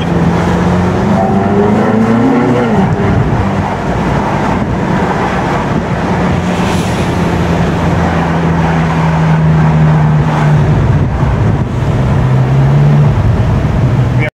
good.